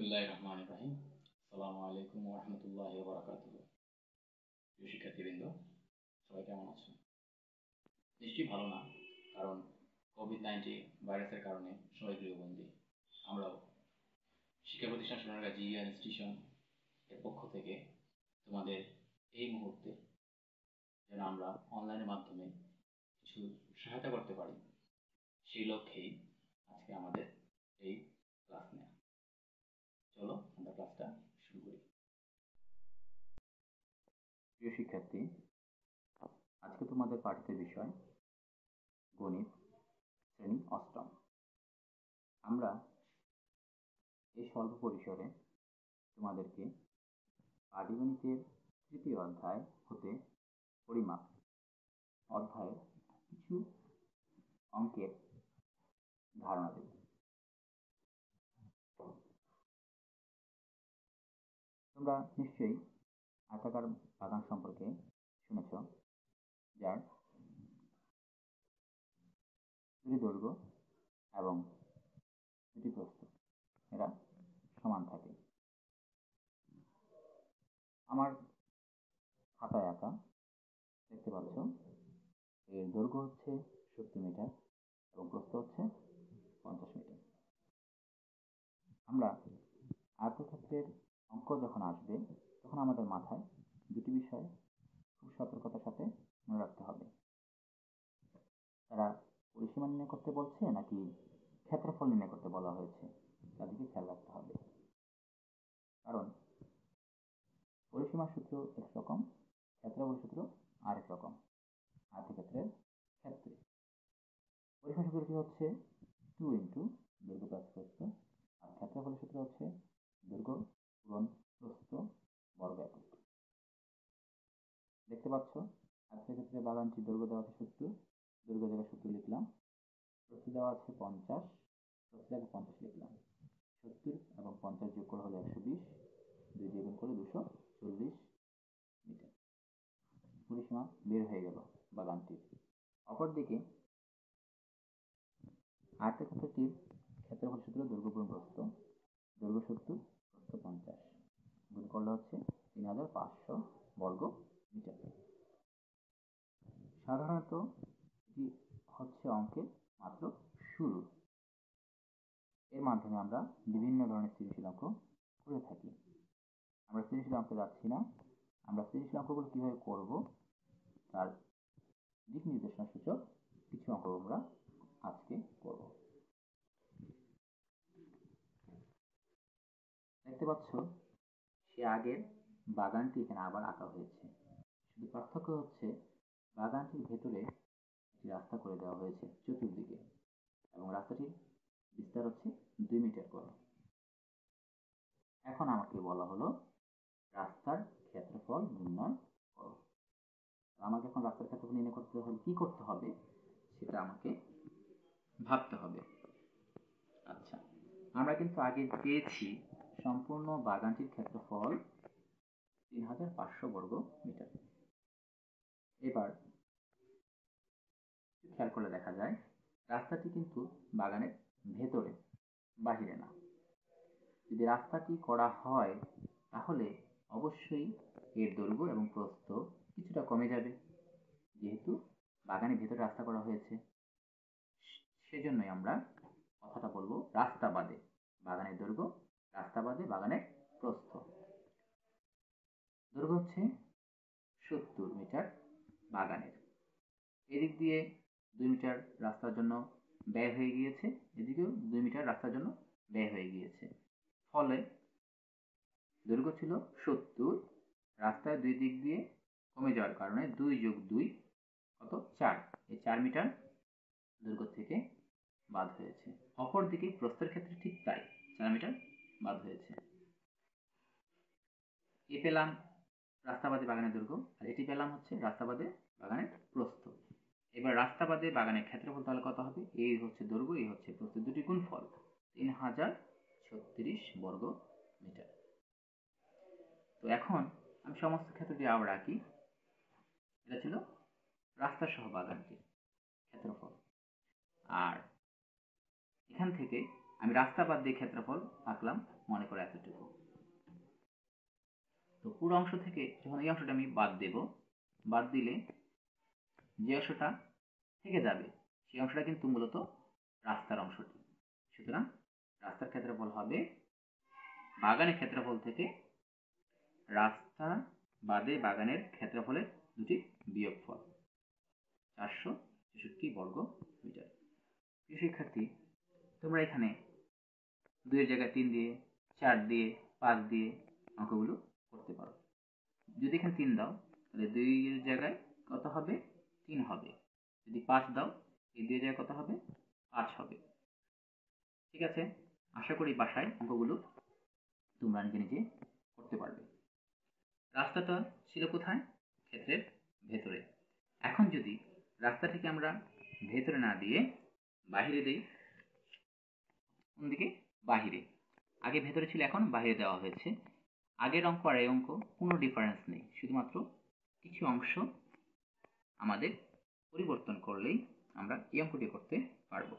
বিসমিল্লাহ রহমান রাহিম। সালামু আলাইকুম রহমতুল্লাহ বরাকাত প্রিয় শিক্ষার্থীবৃন্দ, সবাই কেমন আছেন? নিশ্চয়ই ভালো না, কারণ কোভিড নাইন্টিন ভাইরাসের কারণে সবাই গৃহবন্দী। আমরাও শিক্ষা প্রতিষ্ঠান সোনারগা জিইআর ইনস্টিটিউশন এর পক্ষ থেকে তোমাদের এই মুহূর্তে যেন আমরা অনলাইনের মাধ্যমে কিছু সহায়তা করতে পারি, সেই লক্ষ্যেই আজকে আমাদের এই ক্লাস নেওয়া চলো আমরা ক্লাসটা শুরু করি প্রিয় শিক্ষার্থী, আজকে তোমাদের পাঠিত বিষয় গণিত শ্রেণি অষ্টম। আমরা এই স্বল্প পরিসরে তোমাদেরকে পাটিগণিতের তৃতীয় অধ্যায় হতে পরিমাপ, অধ্যায়ের কিছু অঙ্কের ধারণা দেব। তোমরা নিশ্চয়ই আয়তাকার বাগান সম্পর্কে শুনেছ, যার দুটি দৈর্ঘ্য এবং দুটি প্রস্থ। এরা সমান থাকে। আমার খাতায় আঁকা দেখতে পাচ্ছ, এর দৈর্ঘ্য হচ্ছে সত্তর মিটার এবং প্রস্থ হচ্ছে পঞ্চাশ মিটার। আমরা আয়তক্ষেত্রের অঙ্ক যখন আসবে তখন আমাদের মাথায় দুটি বিষয় খুব সতর্কতার সাথে মনে রাখতে হবে। তারা পরিসীমা নির্ণয় করতে বলছে নাকি ক্ষেত্রফল নির্ণয় করতে বলা হয়েছে তাদেরকে খেয়াল রাখতে হবে। কারণ পরিসীমার সূত্র এক রকম, ক্ষেত্রফল সূত্র আরেক রকম। আয়তক্ষেত্রের ক্ষেত্রে। পরিসীমা সূত্রটি হচ্ছে টু ইন্টু দৈর্ঘ্য প্লাস প্রস্থ আর ক্ষেত্রফলের সূত্র হচ্ছে দৈর্ঘ্য পূরণ প্রস্থ বর্গ একক দেখতে পাচ্ছ আজকের দৈর্ঘ্য দেওয়া আছে সত্তর, দৈর্ঘ্য জায়গায় সত্তর লিখলাম। প্রস্থ দেওয়া আছে পঞ্চাশ প্রস্থ জায়গায় পঞ্চাশ লিখলাম। সত্তর এবং পঞ্চাশ যোগ করে হলো একশো বিশ, দুই দিয়ে গুণ করে দুশো চল্লিশ মিটার। পরিসীমা বের হয়ে গেল বাগানটির। অপরদিকে আয়তক্ষেত্রটির ক্ষেত্রফল সূত্র দৈর্ঘ্য পূরণ প্রস্থ, দৈর্ঘ্য সত্তর, প্রস্থ পঞ্চাশ। গুণ করলে হচ্ছে তিন হাজার পাঁচশো বর্গ মিটার সাধারণত এটি হচ্ছে অঙ্কের মাত্র শুরু। এর মাধ্যমে আমরা বিভিন্ন ধরনের সৃজনশীল অঙ্ক করে থাকি। আমরা সৃজনশীল অঙ্কে যাচ্ছি না। আমরা সৃজনশীল অঙ্কগুলো কীভাবে করব, তার দিক নির্দেশনা সূচক কিছু অঙ্ক আমরা আজকে করব। দেখতে পাচ্ছ, সে আগের বাগানটি এখানে আবার আঁকা হয়েছে। শুধু পার্থক্য হচ্ছে বাগানটির ভেতরে একটি রাস্তা করে দেওয়া হয়েছে চতুর্দিকে এবং রাস্তাটির বিস্তার হচ্ছে দুই মিটার করে। এখন আমাকে বলা হলো রাস্তার ক্ষেত্রফল নির্ণয় করো। আমাকে এখন রাস্তার ক্ষেত্রফল নির্ণয় করতে হলে কি করতে হবে সেটা আমাকে ভাবতে হবে। আচ্ছা আমরা কিন্তু আগে পেয়েছি সম্পূর্ণ বাগানটির ক্ষেত্রফল তিন হাজার পাঁচশো বর্গ মিটার এবার খেয়াল করলে দেখা যায়, রাস্তাটি কিন্তু বাগানের ভেতরে, বাহিরে না। যদি রাস্তাটি করা হয়, তাহলে অবশ্যই এর দৈর্ঘ্য এবং প্রস্থ কিছুটা কমে যাবে। যেহেতু বাগানের ভেতরে রাস্তা করা হয়েছে। সেজন্যই আমরা কথাটা বলব রাস্তা বাদে বাগানের দৈর্ঘ্য রাস্তা বাদে বাগানের প্রস্থ। দৈর্ঘ্য হচ্ছে সত্তর মিটার বাগানের। এদিক দিয়ে দুই মিটার রাস্তার জন্য ব্যয় হয়ে গিয়েছে। এদিকেও দুই মিটার রাস্তার জন্য ব্যয় হয়ে গিয়েছে। ফলে দৈর্ঘ্য ছিল সত্তর। রাস্তার দুই দিক দিয়ে কমে যাওয়ার কারণে দুই যোগ দুই কত চার। এই চার মিটার দৈর্ঘ্য থেকে বাদ হয়েছে। অপর দিকে প্রস্থের ক্ষেত্রে ঠিক তাই চার মিটার বাদ হয়েছে। এ পেলাম রাস্তাবাদে বাগানের দৈর্ঘ্য আর এটি পেলাম হচ্ছে রাস্তাবাদে বাগানের প্রস্থ। এবার রাস্তাবাদে বাগানের ক্ষেত্রফল তাহলে কত হবে? এই হচ্ছে দৈর্ঘ্য এই হচ্ছে প্রস্থ। দুটি গুণ ফল তিন হাজার ছত্রিশ বর্গ মিটার। তো এখন আমি সমস্ত ক্ষেত্রটি আবার আঁকি। এটা ছিল রাস্তা সহ বাগানটির ক্ষেত্রফল। আর এখান থেকে আমি রাস্তা বাদ দিয়ে ক্ষেত্রফল আঁকলাম মনে করে এতটুকু। তো পুরো অংশ থেকে যখন এই অংশটা আমি বাদ দেব, বাদ দিলে যে অংশটা থেকে যাবে, সেই অংশটা কিন্তু মূলত রাস্তার অংশটি। সুতরাং রাস্তার ক্ষেত্রফল হবে, বাগানের ক্ষেত্রফল থেকে রাস্তা বাদে বাগানের ক্ষেত্রফলের দুটি বিয়োগফল, চারশো ছেষট্টি বর্গ মিটার। শিক্ষার্থী, তোমরা এখানে দুইয়ের জায়গায় তিন দিয়ে, চার দিয়ে, পাঁচ দিয়ে অঙ্কগুলো করতে পারো। যদি এখানে তিন দাও, তাহলে দুইয়ের জায়গায় কত হবে? তিন হবে। যদি পাঁচ দাও, এই দুই জায়গায় কত হবে? পাঁচ হবে। ঠিক আছে? আশা করি বাসায় অঙ্কগুলো তোমরা নিজে নিজে করতে পারবে। রাস্তাটা ছিল কোথায়? ক্ষেত্রের ভেতরে। এখন যদি রাস্তাটিকে আমরা ভেতরে না দিয়ে বাহিরে দিই, কোনদিকে? বাহিরে। আগে ভেতরে ছিল, এখন বাহিরে দেওয়া হয়েছে। আগের অঙ্ক আর এই অঙ্ক, কোনো ডিফারেন্স নেই। শুধুমাত্র কিছু অংশ আমাদের পরিবর্তন করলেই আমরা এই অঙ্কটি করতে পারব।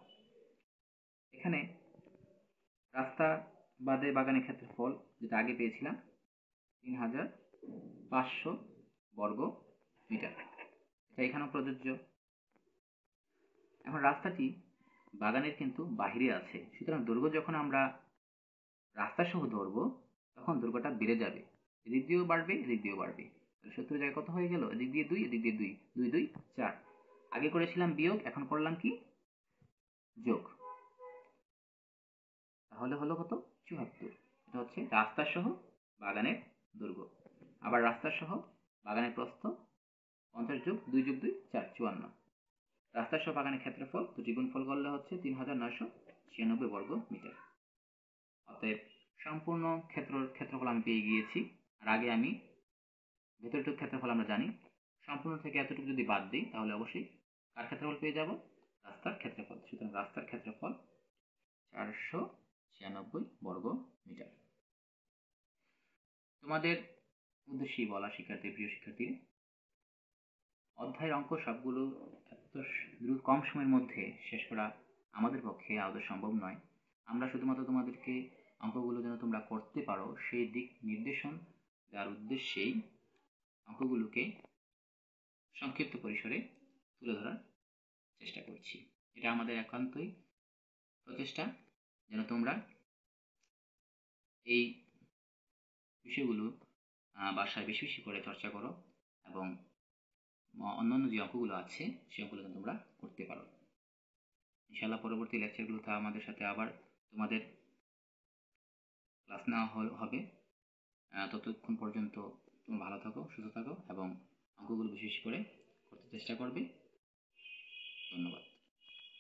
এখানে রাস্তা বাদে বাগানের ক্ষেত্রফল যেটা আগে পেয়েছিলাম, তিন হাজার পাঁচশো বর্গ মিটার। এটা এখানেও প্রযোজ্য। এখন রাস্তাটি বাগানের কিন্তু বাহিরে আছে। সুতরাং দুর্গ যখন আমরা রাস্তা সহ ধরব তখন দুর্গটা বেড়ে যাবে। এদিক দিয়েও বাড়বে, এদিক দিয়েও বাড়বে। সত্তর জায়গায় কত হয়ে গেল? এদিক দিয়ে দুই, এদিক দিয়ে দুই। দুই দুই, চার। আগে করেছিলাম বিয়োগ, এখন করলাম কি? যোগ। তাহলে হলো কত? চুয়াত্তর। এটা হচ্ছে রাস্তা সহ বাগানের দুর্গ। আবার রাস্তা সহ বাগানের প্রস্থ পঞ্চাশ যোগ দুই যোগ দুই, চার, চুয়ান্ন। রাস্তা সহ বাগানের ক্ষেত্রফল, দুটি গুণফল করলে হচ্ছে তিন হাজার নয়শো ছিয়ানব্বই বর্গ মিটার অতএব সম্পূর্ণ ক্ষেত্র, ক্ষেত্রফল আমি পেয়ে গিয়েছি। আর আগে আমি ভেতরটুক ক্ষেত্রফল আমরা জানি। সম্পূর্ণ থেকে এতটুকু যদি বাদ দিই, তাহলে অবশ্যই কার ক্ষেত্রফল পেয়ে যাব? রাস্তার ক্ষেত্রফল। সুতরাং রাস্তার ক্ষেত্রফল চারশো ছিয়ানব্বই বর্গ মিটার। তোমাদের উদ্দেশ্যেই বলা শিক্ষার্থী, প্রিয় শিক্ষার্থী, অধ্যায়ের অঙ্ক সবগুলো এত দ্রুত কম সময়ের মধ্যে শেষ করা আমাদের পক্ষে আদৌ সম্ভব নয়। আমরা শুধুমাত্র তোমাদেরকে অঙ্কগুলো যেন তোমরা করতে পারো, সেই দিক নির্দেশন দেওয়ার উদ্দেশ্যেই অঙ্কগুলোকে সংক্ষিপ্ত পরিসরে তুলে ধরার চেষ্টা করছি। এটা আমাদের একান্তই প্রচেষ্টা, যেন তোমরা এই বিষয়গুলো বাসায় বেশি বেশি করে চর্চা করো এবং অন্যান্য যে অঙ্কগুলো আছে সেই অঙ্কগুলো তোমরা করতে পারো। ইনশাল্লাহ পরবর্তী লেকচারগুলোতে আমাদের সাথে আবার তোমাদের ক্লাস নেওয়া হবে। ততক্ষণ পর্যন্ত তুমি ভালো থাকো, সুস্থ থাকো এবং অঙ্কগুলো বেশি বেশি করে করতে চেষ্টা করবে। ধন্যবাদ।